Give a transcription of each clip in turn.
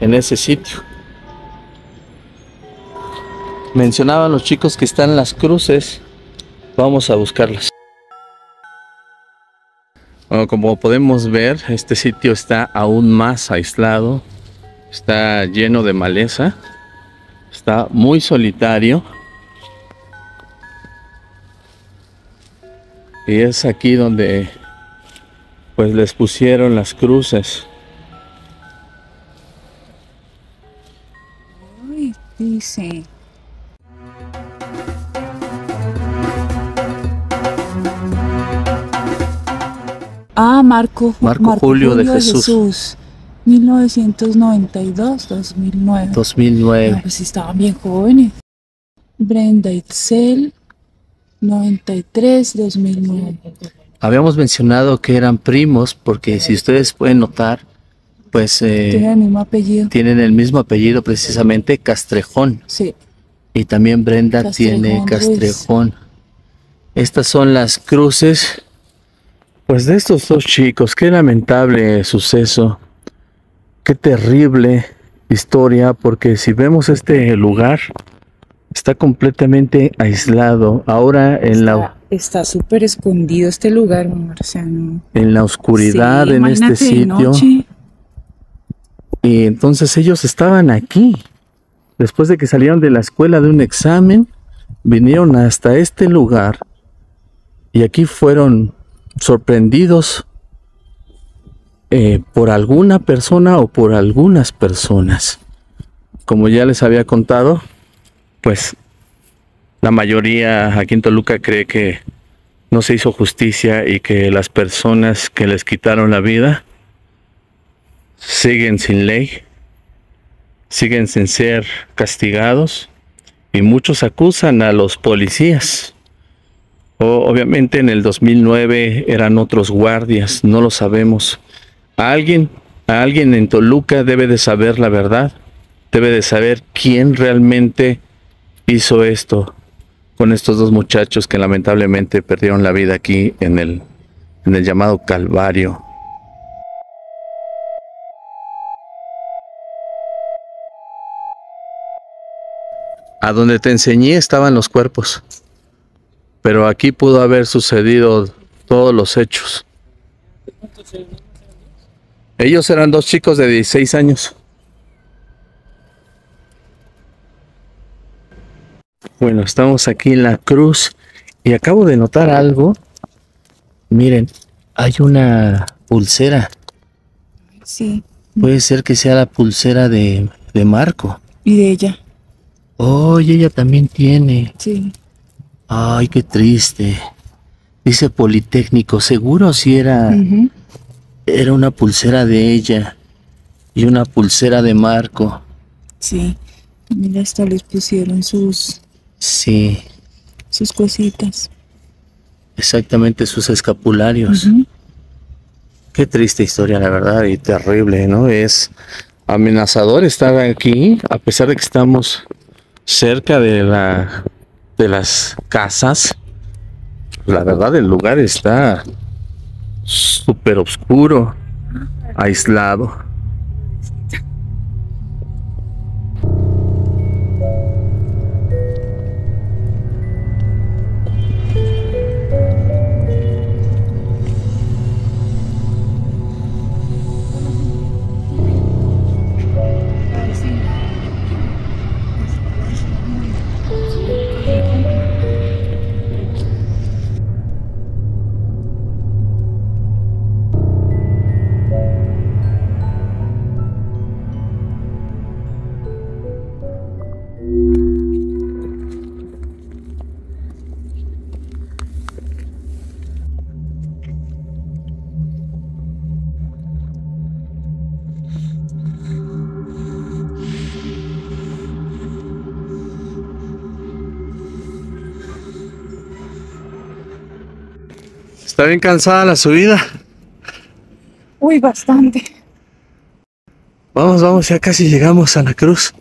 en ese sitio. Mencionaban los chicos que están las cruces. Vamos a buscarlas. Bueno, como podemos ver, este sitio está aún más aislado. Está lleno de maleza. Está muy solitario. Y es aquí donde pues les pusieron las cruces. Dice. Ah, Marco, Marco Julio de Jesús. 1992, 2009. 2009. Ah, pues estaban bien jóvenes. Brenda Itzel, 93, 2009. Habíamos mencionado que eran primos porque si ustedes pueden notar, pues eh, Tienen el mismo apellido. tienen el mismo apellido precisamente, Castrejón. Sí. Y también Brenda Castrejón tiene. Castrejón. Estas son las cruces, pues de estos dos chicos. Qué lamentable suceso. Qué terrible historia, porque si vemos este lugar, está completamente aislado. Ahora en la, Está súper escondido este lugar, o sea, no. en la oscuridad, Sí, en este sitio. noche. Y entonces ellos estaban aquí. Después de que salieron de la escuela de un examen, vinieron hasta este lugar y aquí fueron sorprendidos eh, por alguna persona o por algunas personas. Como ya les había contado, pues la mayoría aquí en Toluca cree que no se hizo justicia y que las personas que les quitaron la vida siguen sin ley, siguen sin ser castigados y muchos acusan a los policías. O, obviamente en el 2009 eran otros guardias, no lo sabemos. A alguien, a alguien en Toluca debe de saber la verdad, debe de saber quién realmente hizo esto con estos dos muchachos que lamentablemente perdieron la vida aquí en el, en el llamado Calvario. A donde te enseñé estaban los cuerpos. Pero aquí pudo haber sucedido todos los hechos. Ellos eran dos chicos de 16 años. Bueno, estamos aquí en la cruz y acabo de notar algo. Miren, hay una pulsera. Sí. Puede ser que sea la pulsera de, de Marco. Y de ella. Oh, ella también tiene. Sí. Ay, qué triste. Dice Politécnico, seguro si era, era una pulsera de ella y una pulsera de Marco. Sí. Mira, hasta les pusieron sus, Sí, sus cositas. exactamente sus escapularios. Qué triste historia, la verdad, y terrible, ¿no? Es amenazador estar aquí, a pesar de que estamos cerca de la de las casas. La verdad, el lugar está súper oscuro, aislado. Está bien cansada la subida. Uy, bastante. Vamos, vamos, ya casi llegamos a la cruz.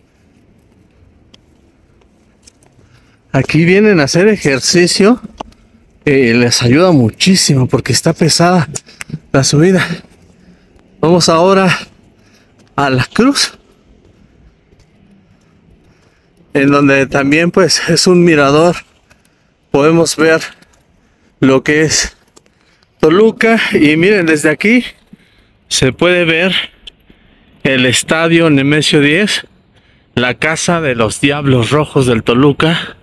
Aquí vienen a hacer ejercicio. eh, les ayuda muchísimo porque está pesada la subida. Vamos ahora a la cruz. en donde también pues es un mirador. Podemos ver lo que es Toluca y miren desde aquí se puede ver el estadio Nemesio 10, la casa de los Diablos Rojos del Toluca.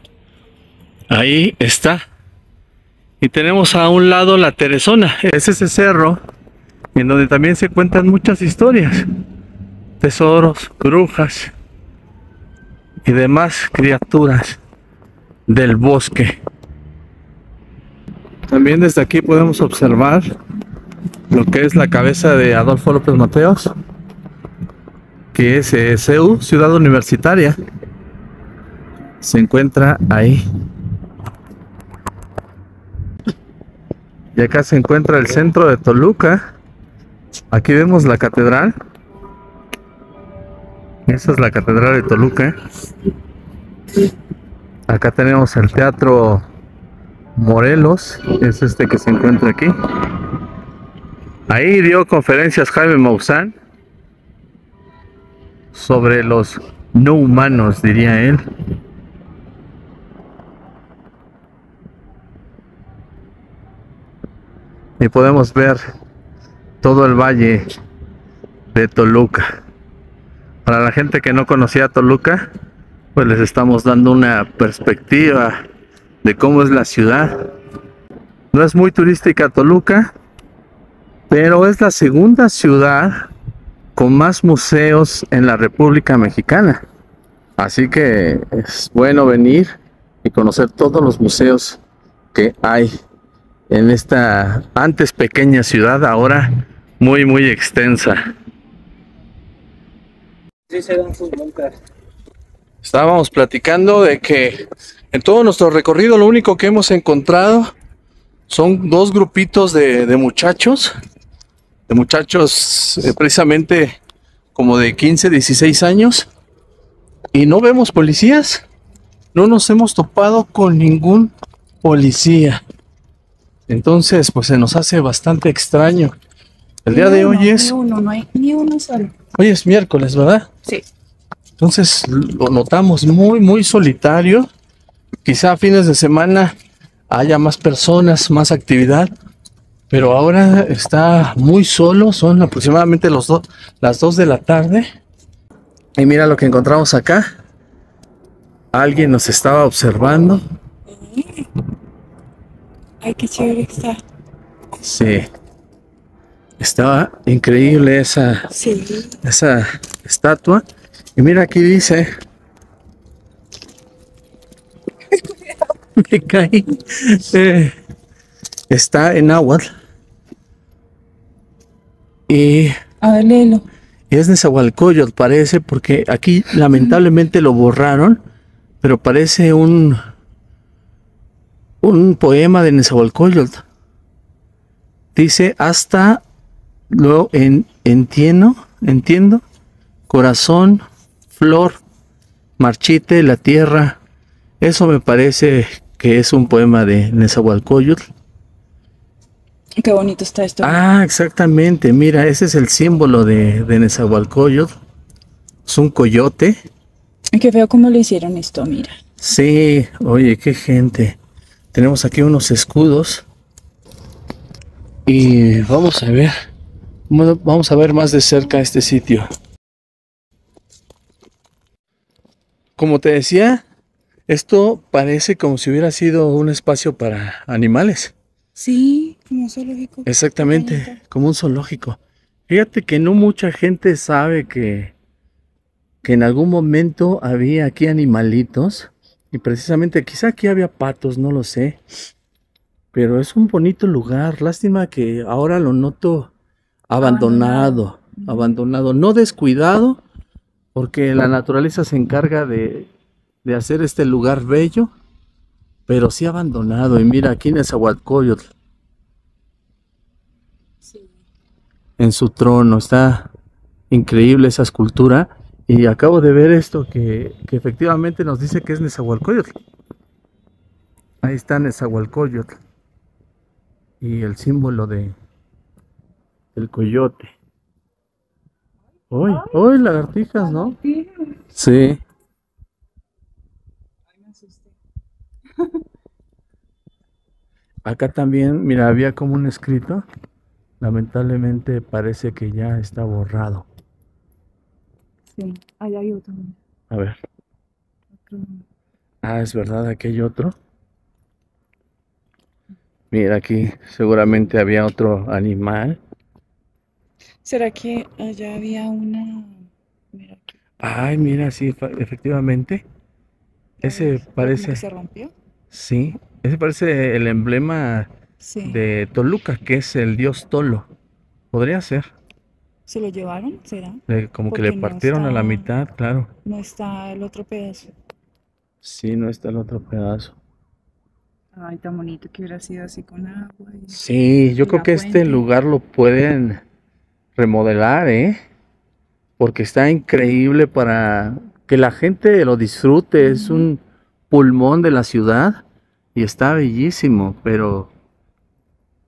Ahí está. Y tenemos a un lado la Teresona, es ese cerro en donde también se cuentan muchas historias, tesoros, brujas y demás criaturas del bosque. También desde aquí podemos observar lo que es la cabeza de Adolfo López Mateos, que es eh, CEU, Ciudad Universitaria. Se encuentra ahí. Y acá se encuentra el centro de Toluca. Aquí vemos la catedral. Esa es la catedral de Toluca. Acá tenemos el teatro Morelos. Es este que se encuentra aquí. Ahí dio conferencias Jaime Maussan sobre los no humanos, diría él. Y podemos ver todo el valle de Toluca. Para la gente que no conocía Toluca, pues les estamos dando una perspectiva de cómo es la ciudad. No es muy turística Toluca, pero es la segunda ciudad con más museos en la República Mexicana. Así que es bueno venir y conocer todos los museos que hay en esta antes pequeña ciudad, ahora muy, muy extensa. Estábamos platicando de que en todo nuestro recorrido lo único que hemos encontrado son dos grupitos de, de muchachos, de muchachos eh, precisamente como de 15, 16 años, y no vemos policías, no nos hemos topado con ningún policía. Entonces, pues se nos hace bastante extraño. El día de hoy es... Ni uno, no hay ni uno solo. Hoy es miércoles, ¿verdad? Sí. Entonces lo notamos muy, muy solitario. Quizá a fines de semana haya más personas, más actividad. Pero ahora está muy solo, son aproximadamente los do- las 2 de la tarde. Y mira lo que encontramos acá. Alguien nos estaba observando. Ay, qué chévere está. Sí. Estaba increíble esa, Sí. esa estatua. Y mira aquí dice. Me caí. Eh, está en náhuatl. Y A ver, léelo. es Nezahualcóyotl, parece, porque aquí lamentablemente lo borraron, pero parece un un poema de Nezahualcóyotl. Dice hasta luego en entiendo, entiendo, corazón, flor, marchite, la tierra. Eso me parece que es un poema de Nezahualcóyotl. Qué bonito está esto. Ah, exactamente. Mira, ese es el símbolo de, de Nezahualcóyotl. Es un coyote. Qué feo cómo le hicieron esto, mira. Sí, oye, qué gente. Tenemos aquí unos escudos. Y vamos a ver. Vamos a ver más de cerca este sitio. Como te decía, esto parece como si hubiera sido un espacio para animales. Sí, como zoológico. Exactamente, bonito. como un zoológico. Fíjate que no mucha gente sabe que, que en algún momento había aquí animalitos y precisamente quizá aquí había patos, no lo sé. Pero es un bonito lugar. Lástima que ahora lo noto abandonado, abandonado, no descuidado, porque la naturaleza se encarga de, de hacer este lugar bello, pero sí abandonado. Y mira, aquí en Nezahualcóyotl, Sí. en su trono. Está increíble esa escultura. Y acabo de ver esto que, que efectivamente nos dice que es Nezahualcóyotl. Ahí está Nezahualcóyotl. Y el símbolo de el coyote. Uy, uy, lagartijas, ¿no? Sí. Acá también, mira, había como un escrito. Lamentablemente parece que ya está borrado. Sí, ahí hay otro. A ver. otro. Ah, es verdad, aquí hay otro. Mira, aquí seguramente había otro animal. ¿Será que allá había una... Mira aquí. Ay, mira, sí, efectivamente. Ese ¿Como parece, se rompió? Sí, ese parece el emblema Sí. de Toluca, que es el dios Tolo. Podría ser. ¿Se lo llevaron? ¿Será? Le- como que le no partieron a la mitad, claro. No está el otro pedazo. Sí, no está el otro pedazo. Ay, tan bonito que hubiera sido así con agua. y- Sí, yo creo que este lugar lo pueden remodelar, ¿eh? Porque está increíble para que la gente lo disfrute. Es un pulmón de la ciudad y está bellísimo, pero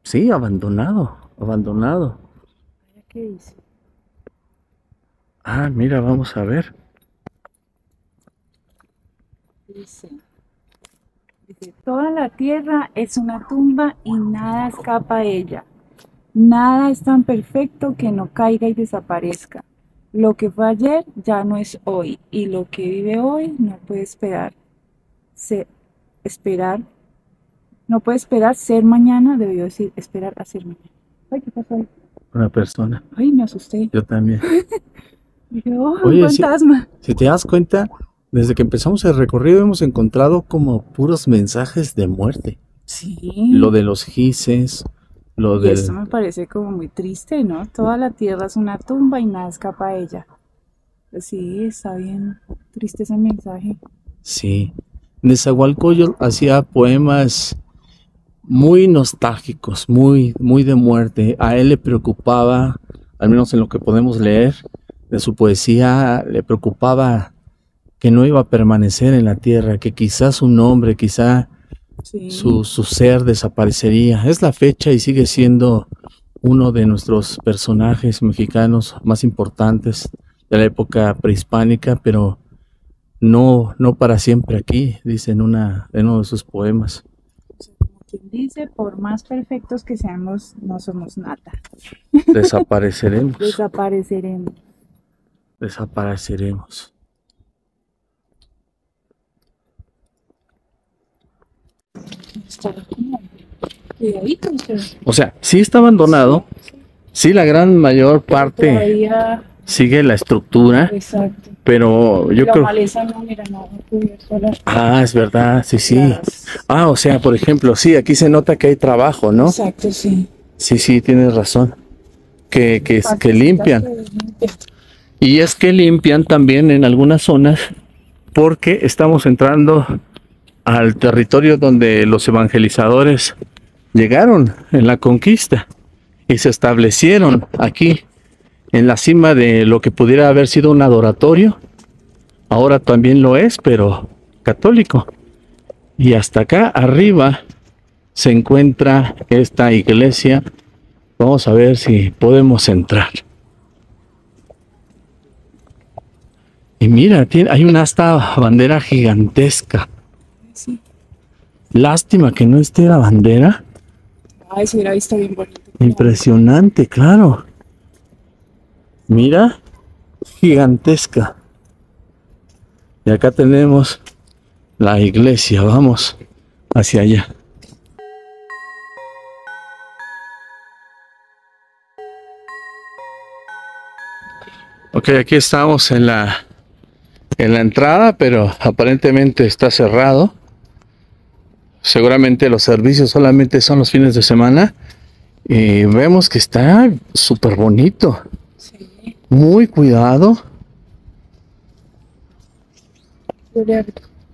sí, abandonado, abandonado. ¿Qué dice? Ah, mira, vamos a ver. Dice, dice, toda la tierra es una tumba y nada escapa a ella. Nada es tan perfecto que no caiga y desaparezca. Lo que fue ayer ya no es hoy y lo que vive hoy no puede esperar. Se, esperar, no puede esperar ser mañana, debió decir esperar a ser mañana. Ay, ¿qué pasó ahí? Una persona. Ay, me asusté. Yo también. Dije, oh, Oye, un fantasma. Si te das cuenta, desde que empezamos el recorrido hemos encontrado como puros mensajes de muerte. Sí. Lo de los gises, lo Y del... esto me parece como muy triste, ¿no? Toda la tierra es una tumba y nada escapa a ella. Pues sí, está bien triste ese mensaje. Sí. Nezahualcóyotl hacía poemas muy nostálgicos, muy, muy de muerte. A él le preocupaba, al menos en lo que podemos leer de su poesía, le preocupaba que no iba a permanecer en la tierra, que quizás su nombre, quizá Sí. su, su ser desaparecería. Es la fecha y sigue siendo uno de nuestros personajes mexicanos más importantes de la época prehispánica, pero no, no para siempre aquí, dice en, una, en uno de sus poemas. Quien dice, por más perfectos que seamos, no somos nada. Desapareceremos, Desapareceremos. desapareceremos. O sea, sí está abandonado, sí la gran mayor parte todavía, sigue la estructura, exacto. Pero yo la creo... maleza no, mira, no, cubierto las Ah, es verdad, sí, sí. las- Ah, o sea, por ejemplo, sí, aquí se nota que hay trabajo, ¿no? Exacto, sí. Sí, sí, tienes razón. Que, que limpian. Y es que limpian también en algunas zonas porque estamos entrando al territorio donde los evangelizadores llegaron en la conquista y se establecieron aquí en la cima de lo que pudiera haber sido un adoratorio. Ahora también lo es, pero católico. Y hasta acá arriba se encuentra esta iglesia. Vamos a ver si podemos entrar. Y mira, tiene, hay una hasta bandera gigantesca. Sí. Lástima que no esté la bandera. Ay, se hubiera visto bien bonito. Impresionante, claro. Mira, gigantesca. Y acá tenemos la iglesia. Vamos hacia allá. Ok, aquí estamos en la en la entrada, pero aparentemente está cerrado. Seguramente los servicios solamente son los fines de semana. Y vemos que está súper bonito. Muy cuidado.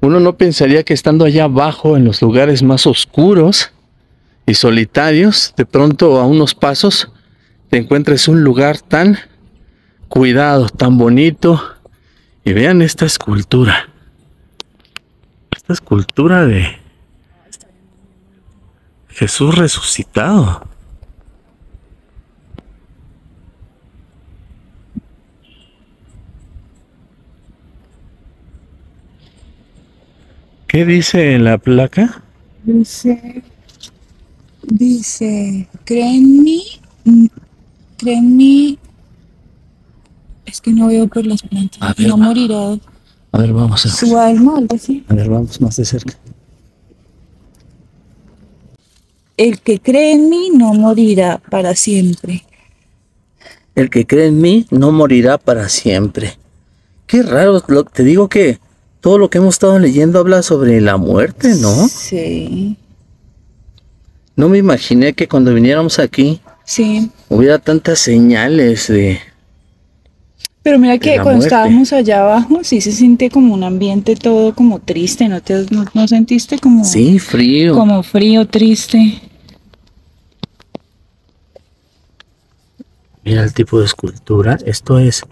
Uno no pensaría que estando allá abajo, en los lugares más oscuros y solitarios, de pronto a unos pasos te encuentres un lugar tan cuidado, tan bonito. Y vean esta escultura. Esta escultura de Jesús resucitado. ¿Qué dice en la placa? Dice, dice, créenme, mm, créenme, es que no veo por las plantas, A ver, no va. morirá A ver, vamos a su alma, algo así. A ver, vamos más de cerca. El que cree en mí no morirá para siempre. El que cree en mí no morirá para siempre. Qué raro, lo- te digo que todo lo que hemos estado leyendo habla sobre la muerte, ¿no? Sí, No me imaginé que cuando viniéramos aquí sí. hubiera tantas señales de... Pero mira que cuando muerte. estábamos allá abajo, sí se siente como un ambiente todo como triste, ¿no te no, no sentiste como, Sí, frío. como frío, triste? Mira el tipo de escultura. Esto es...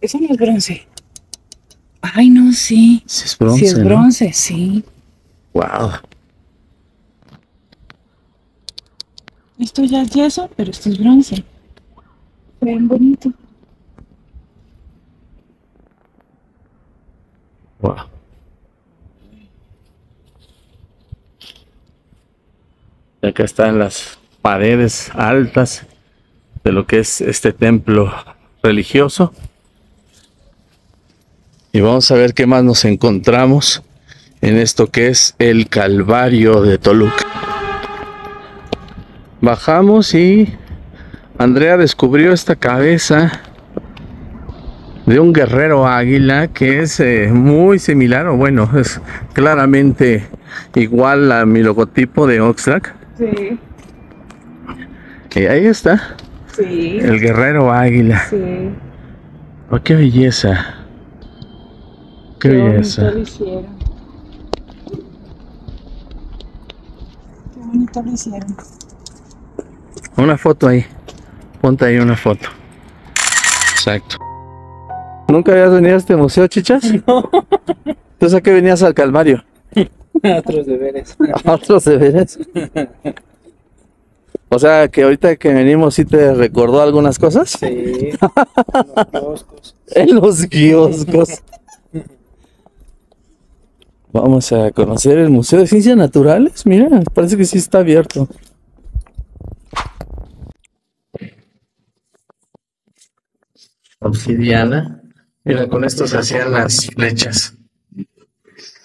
Eso no es bronce. Ay, no, sí. sí es bronce, sí es ¿no? bronce, sí. Wow. Esto ya es yeso, pero esto es bronce. Ven bonito. Wow. Y acá están las paredes altas de lo que es este templo religioso. Y vamos a ver qué más nos encontramos en esto que es el Calvario de Toluca. Bajamos y Andrea descubrió esta cabeza de un guerrero águila que es eh, muy similar, o bueno, es claramente igual a mi logotipo de Oxlack. Sí, Y ahí está, sí, el guerrero águila. sí. Oh, qué belleza. Qué belleza. bonito lo hicieron. Qué bonito lo hicieron. Una foto ahí. Ponte ahí una foto. Exacto. ¿Nunca habías venido a este museo, chichas? No. Entonces, ¿a qué venías al Calvario? Otros deberes. ¿A otros deberes? O sea, que ahorita que venimos sí te recordó algunas cosas. Sí. Los kioscos. En los kioscos. Vamos a conocer el Museo de Ciencias Naturales. Mira, parece que sí está abierto. Obsidiana. Mira, con esto se hacían las flechas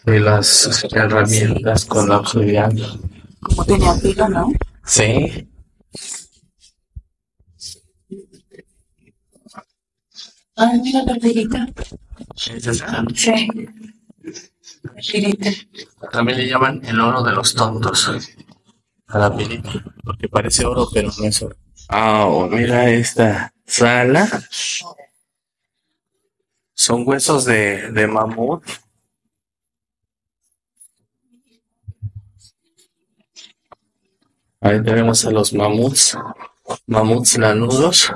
de las herramientas con la obsidiana. Como tenía filo, ¿no? Sí. Ay, mira la pirita. ¿Es esa? Sí. Pirita. También le llaman el oro de los tontos a la pirita, porque parece oro, pero no es oro. Ah, oh, mira esta sala. Son huesos de, de mamut. Ahí tenemos a los mamuts, mamuts lanudos.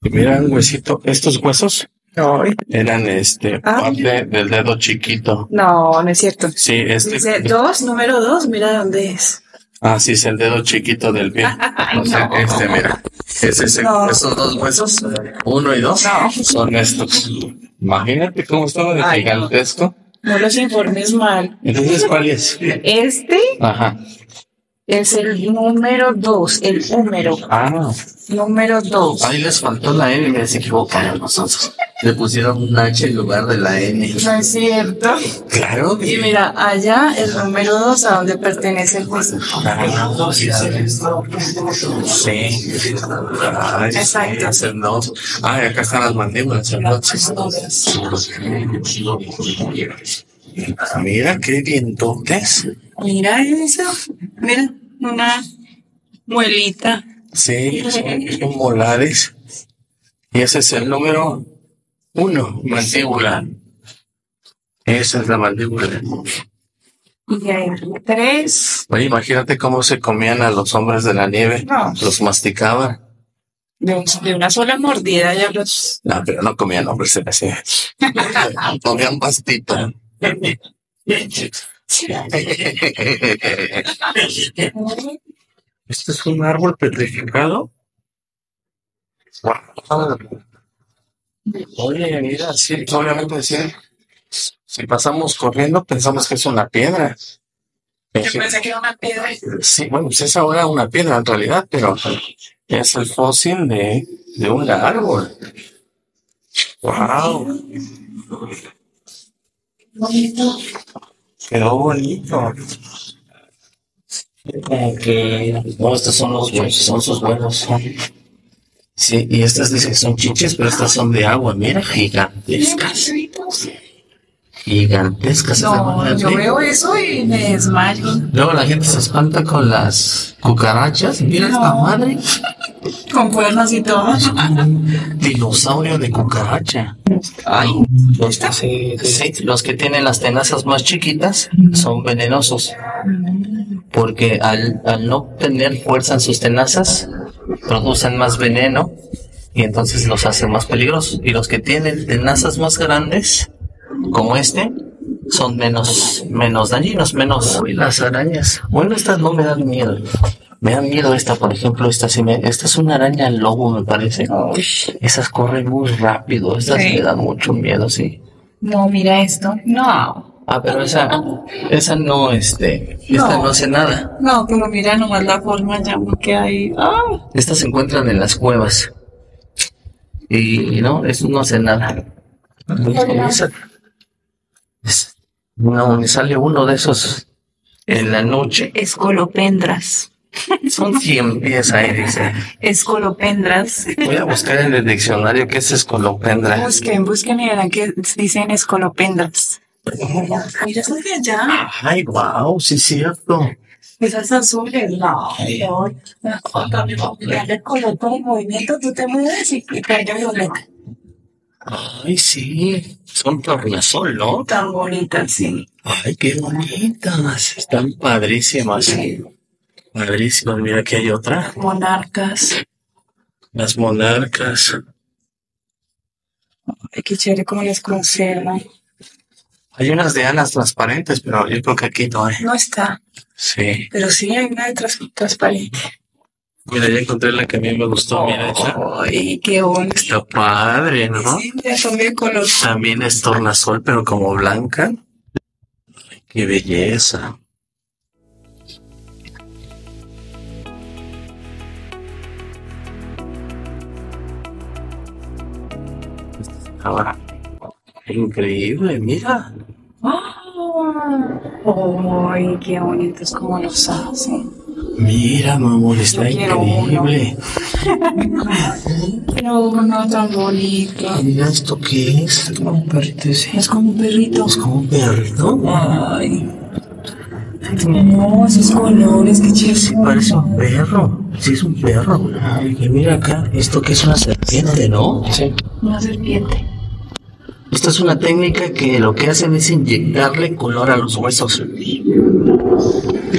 Y mira un huesito, estos huesos eran este Ah. parte del dedo chiquito. No, no es cierto. Sí, este. Dice dos, número dos, mira dónde es. Ah, sí, es el dedo chiquito del pie. O sea, este, mira. Es ese, No. esos dos huesos, uno y dos, son estos. Imagínate cómo estaba de Ay, no. gigantesco. No los informes mal. Entonces, ¿cuál es? Este Ajá. Es el número dos, el húmero. Ah, Número dos. ahí les faltó la N, me se equivocaron nosotros. Le pusieron un H en lugar de la N. No es cierto. Claro. Y mira, allá el número dos a donde pertenece el hueso. Ah, sí, sí. Ay, sí, Exacto. el dos. Ah, acá están las mandíbulas. Mira qué dientotes. Mira eso. Mira, una muelita. Sí, son molares. Y ese es el número uno, mandíbula. Esa es la mandíbula. Y hay tres. Oye, imagínate cómo se comían a los hombres de la nieve. No. Los masticaban. De, un- de una sola mordida ya los. No, pero no comían hombres la nieve. comían pastito. ¿Este es un árbol petrificado? Oye, mira, sí, obviamente sí. Si pasamos corriendo, pensamos que es una piedra. Yo pensé que era una piedra. Sí, bueno, pues es ahora una piedra en realidad, pero es el fósil de, de un árbol. ¡Wow! Quedó bonito. Como que, no, estos son los huesos, son sus huevos. Sí, y estas dicen que son chiches, pero estas son de agua, mira, gigantescas. Gigantescas. No, yo veo eso y me desmayo. Luego la gente se espanta con las cucarachas. Mira esta madre. Con cuernos y todo. Dinosaurio de cucaracha. Ay, los, sí, los que tienen las tenazas más chiquitas son venenosos. Porque al, al no tener fuerza en sus tenazas, producen más veneno y entonces los hacen más peligrosos. Y los que tienen tenazas más grandes, como este, son menos, menos dañinos, menos. Uy, las arañas. Bueno, estas no me dan miedo. Me da miedo esta, por ejemplo, esta sí me, esta es una araña lobo, me parece. Esas corren muy rápido, estas Sí. me dan mucho miedo, sí. No, mira esto. No. Ah, pero esa, esa no, este, esta No. hace nada. No, pero mira nomás la forma ya que hay. Ah, Estas se encuentran en las cuevas. Y no, eso no hace nada. Esa- es- No, me sale uno de esos en la noche. escolopendras. Son 100 pies ahí, dice. Escolopendras. Voy a buscar en el diccionario qué es escolopendra. Busquen, busquen y verán que dicen escolopendras. Mira, esas de allá. Ay, wow, sí es cierto. Esas azules. No, con el movimiento, tú te mueves y y cae violeta. Ay, sí. Son tornasol, ¿no? Tan bonitas, sí. Ay, qué bonitas. Están padrísimas. Padrísimas. Mira que hay otra. Monarcas. Las monarcas. Ay, qué chévere cómo las conservan. Hay unas de alas transparentes, pero yo creo que aquí no hay. No está, Sí. pero sí hay una de transparente. Mira, ya encontré la que a mí me gustó. Mira esa. Ay, qué bonito. Está padre, ¿no? Sí, de color. También es tornasol, pero como blanca. Ay, qué belleza. Ahora, increíble, mira. Ay, qué bonitos como los hacen. Mira, mamón, está increíble. Pero uno tan bonito. Mira esto qué es. Es como un perrito ese. Es como un perrito. Es como un perrito. Ay. No, esos colores, qué chévere. Parece un perro. Sí, es un perro. Y mira acá, esto que es una serpiente, ¿no? Sí. Una serpiente. Esta es una técnica que lo que hacen es inyectarle color a los huesos.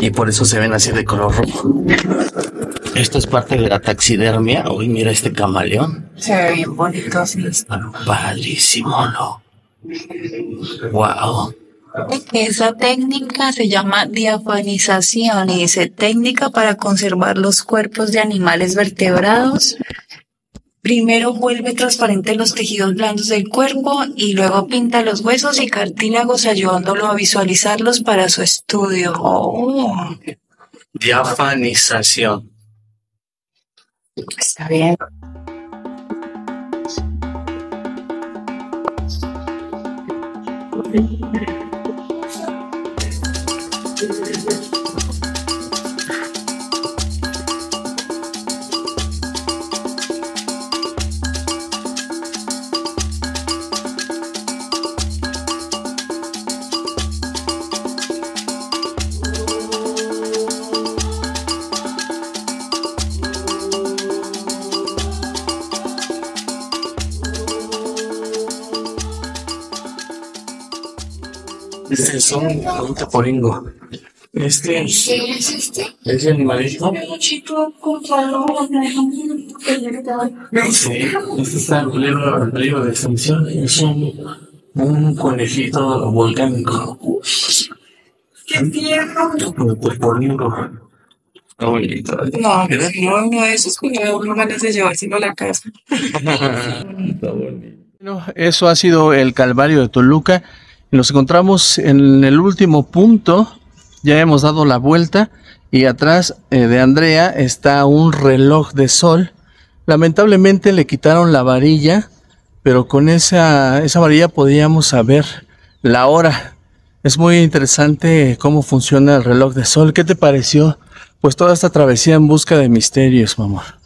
Y por eso se ven así de color rojo. Esto es parte de la taxidermia. Uy, mira este camaleón. Se ve bien bonito. Está padrísimo, ¿no? Wow. Esa técnica se llama diafanización y dice técnica para conservar los cuerpos de animales vertebrados. Primero vuelve transparente los tejidos blandos del cuerpo y luego pinta los huesos y cartílagos ayudándolo a visualizarlos para su estudio. Oh, Diafanización. Está bien. Este es un, un taporingo. Este es ese animalito. Sí, este está en peligro, en peligro de extinción. Es un, un conejito volcánico. ¡Qué tierno! Un taporingo. Está bonito. No, no, no, eso es que me da uno ganas de llevárselo a la casa. Está bonito. Bueno, eso ha sido el Calvario de Toluca Nos encontramos en el último punto, ya hemos dado la vuelta y atrás eh, de Andrea está un reloj de sol. Lamentablemente le quitaron la varilla, pero con esa, esa varilla podíamos saber la hora. Es muy interesante cómo funciona el reloj de sol. ¿Qué te pareció? Pues toda esta travesía en busca de misterios, mamá.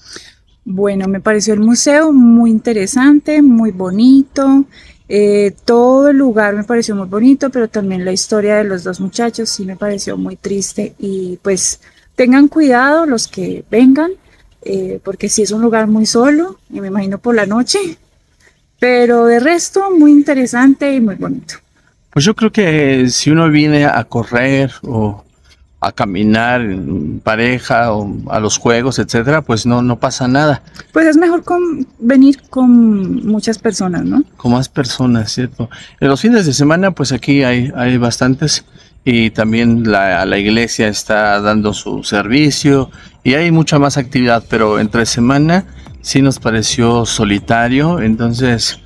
Bueno, me pareció el museo muy interesante, muy bonito. Eh, todo el lugar me pareció muy bonito, pero también la historia de los dos muchachos sí me pareció muy triste. Y pues tengan cuidado los que vengan, eh, porque sí es un lugar muy solo, y me imagino por la noche. Pero de resto, muy interesante y muy bonito. Pues yo creo que si uno viene a correr o a caminar en pareja o a los juegos, etcétera, pues no, no pasa nada. Pues es mejor con, venir con muchas personas, ¿no? Con más personas, ¿cierto? En los fines de semana, pues aquí hay, hay bastantes y también la, la iglesia está dando su servicio y hay mucha más actividad, pero entre semana sí nos pareció solitario, entonces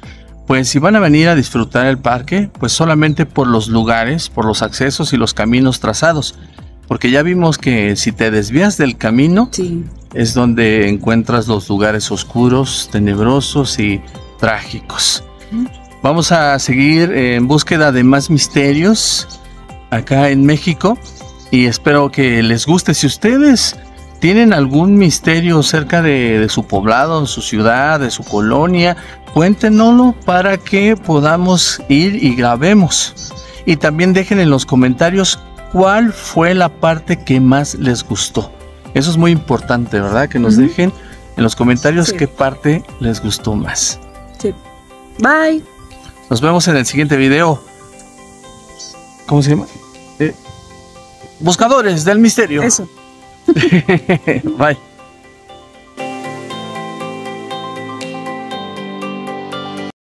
pues si van a venir a disfrutar el parque, pues solamente por los lugares, por los accesos y los caminos trazados. Porque ya vimos que si te desvías del camino, Sí. es donde encuentras los lugares oscuros, tenebrosos y trágicos. Vamos a seguir en búsqueda de más misterios acá en México y espero que les guste. Si ustedes tienen algún misterio cerca de, de su poblado, de su ciudad, de su colonia, cuéntenoslo para que podamos ir y grabemos. Y también dejen en los comentarios cuál fue la parte que más les gustó. Eso es muy importante, ¿verdad? Que nos dejen en los comentarios Sí. qué parte les gustó más. Sí. Bye. Nos vemos en el siguiente video. ¿Cómo se llama? Eh, Buscadores del misterio. Eso. Bye.